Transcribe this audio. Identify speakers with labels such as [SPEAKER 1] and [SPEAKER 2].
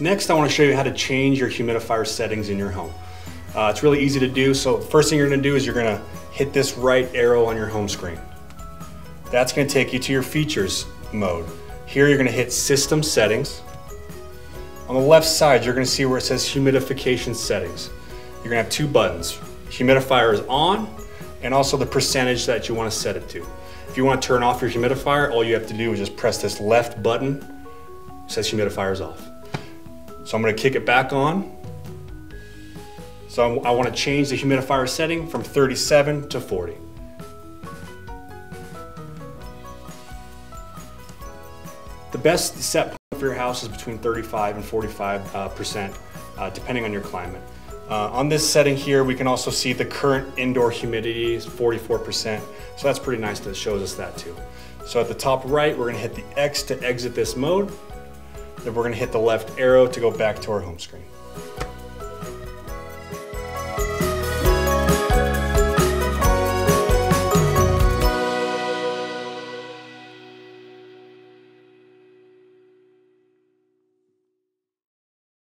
[SPEAKER 1] Next, I wanna show you how to change your humidifier settings in your home. Uh, it's really easy to do. So first thing you're gonna do is you're gonna hit this right arrow on your home screen. That's gonna take you to your features mode. Here you're gonna hit system settings. On the left side, you're gonna see where it says humidification settings. You're gonna have two buttons. Humidifier is on and also the percentage that you wanna set it to. If you wanna turn off your humidifier, all you have to do is just press this left button. It says humidifier is off. So I'm gonna kick it back on. So I wanna change the humidifier setting from 37 to 40. The best set point for your house is between 35 and 45 uh, percent, uh, depending on your climate. Uh, on this setting here, we can also see the current indoor humidity is 44%, so that's pretty nice that it shows us that too. So at the top right, we're gonna hit the X to exit this mode, then we're gonna hit the left arrow to go back to our home screen.